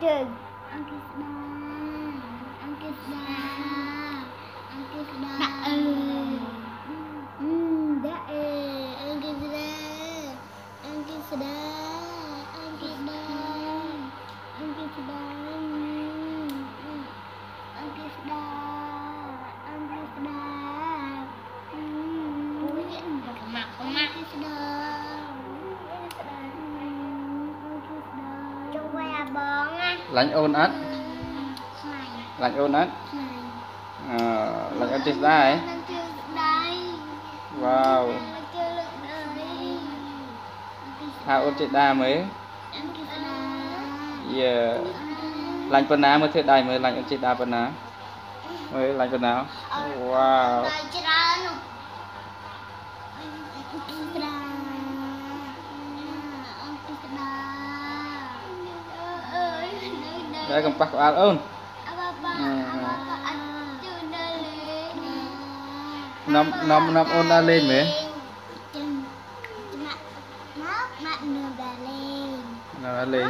Deg. Angkis dah. Angkis eh. បងណាឡាញ់អូនអត់ស្មាយឡាញ់អូនអត់ស្មាយអឺឡាញ់អូនចេះស្ដាយនឹងជើងដៃវ៉ាវនឹងជើងដៃថាអូនចេះដាមើលអង្គស្ដាយេឡាញ់ប៉ុណ្ណាមើលធ្វើដៃមើលឡាញ់អូនចេះដាប៉ុណ្ណាមើលឡាញ់ប៉ុណ្ណាវ៉ាវ Dah kempak alun. Nam năm năm on đã lên mẹ. Nào đã lên.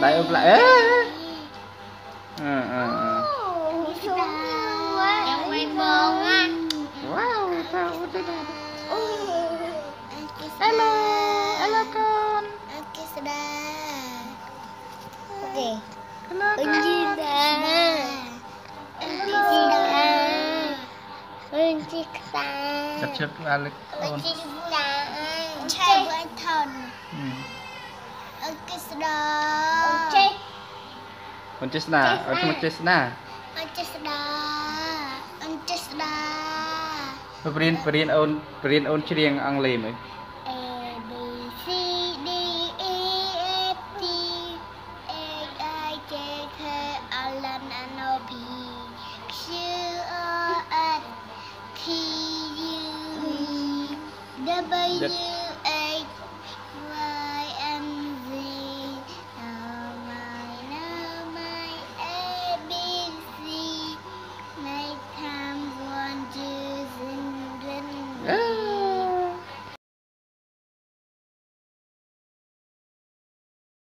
Đây ông lại. À à à. Wow, sao thế này? Oke. hello កូន Unjida. Aki sudah. Unjida. ចាប់ជិបក្បាលលើអូន Unjida. Chay buat thon. អឺ Aki sudah. Oke. អូនចេះស្ដាអូនឈ្មោះចេះស្ដា Aki sudah. Unjida sudah. បរៀនបរៀនអូនបរៀនអូនច្រៀងអង់គ្លេសមើល Bye-bye.